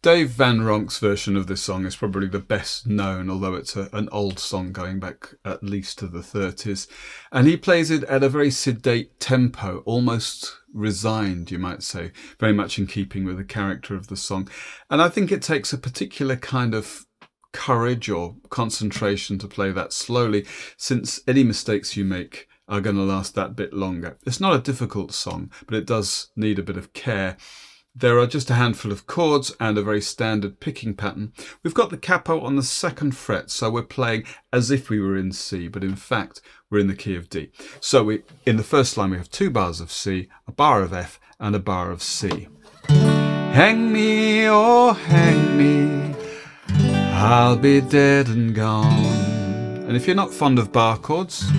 Dave Van Ronk's version of this song is probably the best known, although it's a, an old song going back at least to the 30s. And he plays it at a very sedate tempo, almost resigned, you might say, very much in keeping with the character of the song. And I think it takes a particular kind of courage or concentration to play that slowly, since any mistakes you make are going to last that bit longer. It's not a difficult song, but it does need a bit of care. There are just a handful of chords and a very standard picking pattern. We've got the capo on the second fret, so we're playing as if we were in C, but in fact we're in the key of D. So we, in the first line we have two bars of C, a bar of F and a bar of C. Hang me, oh hang me, I'll be dead and gone. And if you're not fond of bar chords,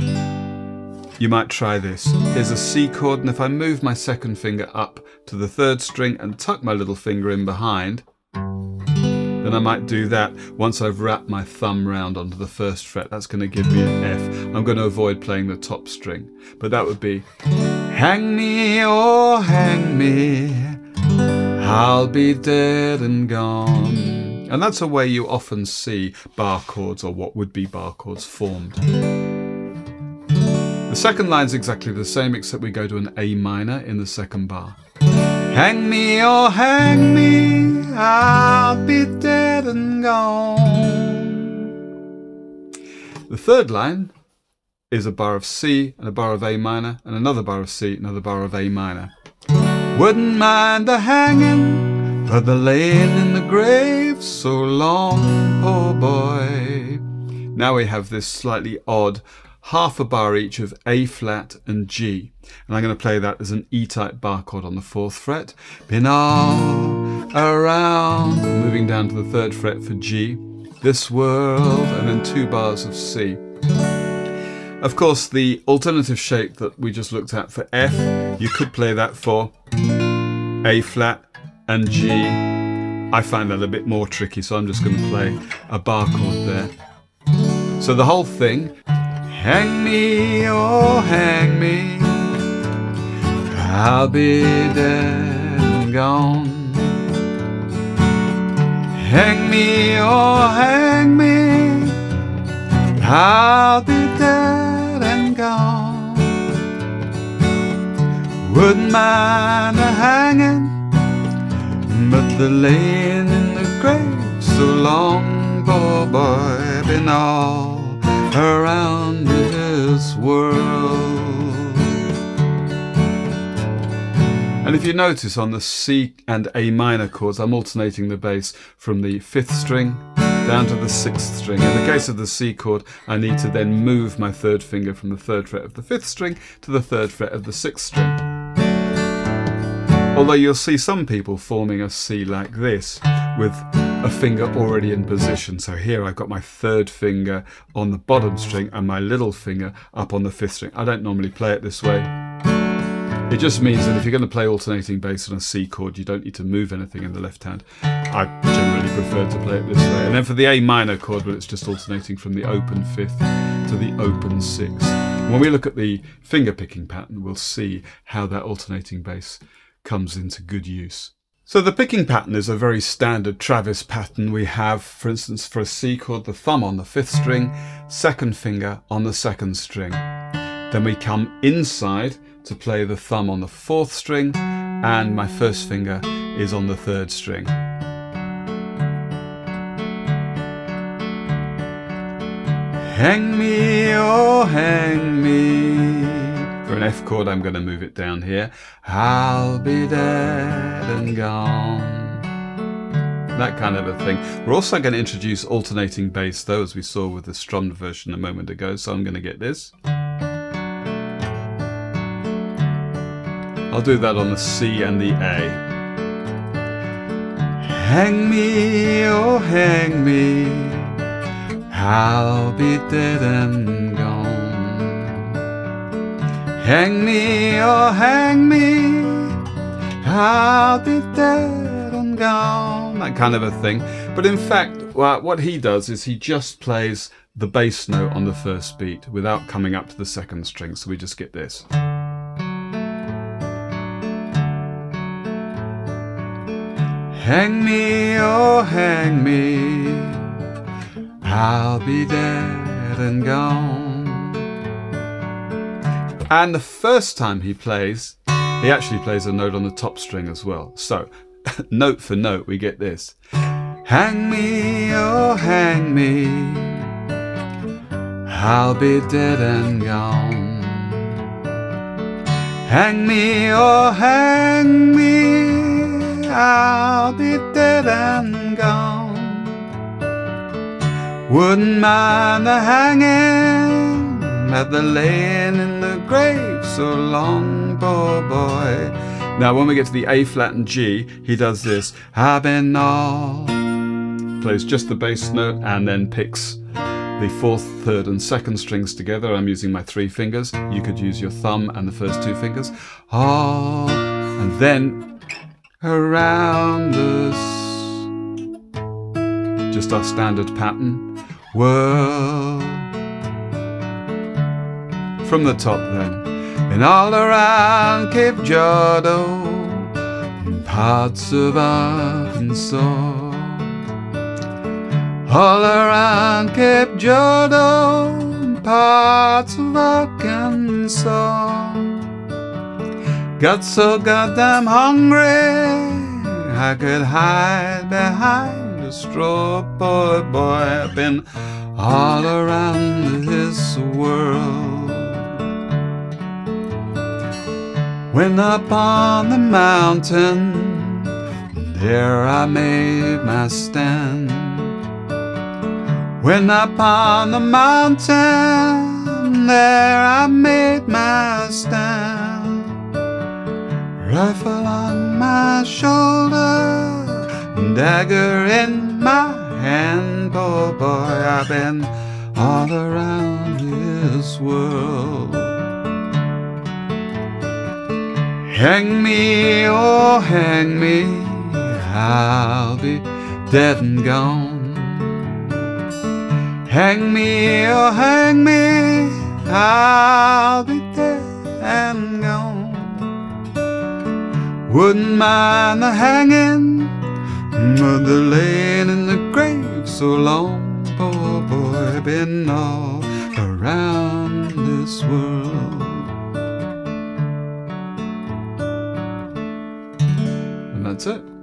you might try this. Here's a C chord, and if I move my second finger up to the third string and tuck my little finger in behind, then I might do that once I've wrapped my thumb round onto the first fret. That's going to give me an F. I'm going to avoid playing the top string, but that would be Hang me, oh hang me, I'll be dead and gone. And that's a way you often see bar chords or what would be bar chords formed. Second line's exactly the same except we go to an A minor in the second bar. Hang me, oh hang me, I'll be dead and gone. The third line is a bar of C and a bar of A minor and another bar of C, another bar of A minor. Wouldn't mind the hanging, but the laying in the grave so long, poor boy. Now we have this slightly odd half a bar each of A flat and G. And I'm going to play that as an E-type bar chord on the fourth fret. Been all around, moving down to the third fret for G. This world, and then two bars of C. Of course, the alternative shape that we just looked at for F, you could play that for A flat and G. I find that a bit more tricky, so I'm just going to play a bar chord there. So the whole thing Hang me, oh hang me, I'll be dead and gone. Hang me, oh hang me, I'll be dead and gone. Wouldn't mind a hanging, but the laying in the grave so long, poor boy, been all around this world. And if you notice on the C and A minor chords, I'm alternating the bass from the fifth string down to the sixth string. In the case of the C chord, I need to then move my third finger from the third fret of the fifth string to the third fret of the sixth string. Although you'll see some people forming a C like this, with a finger already in position. So here I've got my third finger on the bottom string and my little finger up on the fifth string. I don't normally play it this way. It just means that if you're going to play alternating bass on a C chord, you don't need to move anything in the left hand. I generally prefer to play it this way. And then for the A minor chord, well, it's just alternating from the open fifth to the open sixth. When we look at the finger picking pattern, we'll see how that alternating bass comes into good use. So the picking pattern is a very standard Travis pattern. We have, for instance, for a C chord, the thumb on the fifth string, second finger on the second string. Then we come inside to play the thumb on the fourth string, and my first finger is on the third string. Hang me, oh hang me F chord, I'm going to move it down here. I'll be dead and gone. That kind of a thing. We're also going to introduce alternating bass though, as we saw with the strummed version a moment ago. So I'm going to get this. I'll do that on the C and the A. Hang me, oh hang me, I'll be dead and gone. Hang me, oh hang me, I'll be dead and gone. That kind of a thing. But in fact, what he does is he just plays the bass note on the first beat without coming up to the second string. So we just get this. Hang me, oh hang me, I'll be dead and gone. And the first time he plays, he actually plays a note on the top string as well. So, note for note, we get this. Hang me, oh hang me, I'll be dead and gone. Hang me, oh hang me, I'll be dead and gone. Wouldn't mind the hanging, at the laying in the grave so long, poor boy. Now, when we get to the A flat and G, he does this. All. Plays just the bass note and then picks the fourth, third, and second strings together. I'm using my three fingers. You could use your thumb and the first two fingers. All. And then around us. Just our standard pattern. World. From the top then and all around Cape Girardeau and parts of Arkansas. All around Cape and parts of Arkansas. Got so goddamn hungry I could hide behind a straw boy, boy. I've been all around this world. When up on the mountain, there I made my stand. When up on the mountain, there I made my stand. Rifle on my shoulder, dagger in my hand. Poor boy, I've been all around this world. Hang me, oh hang me, I'll be dead and gone. Hang me, oh hang me, I'll be dead and gone. Wouldn't mind the hanging, but the laying in the grave so long, poor boy, been all around this world. That's it.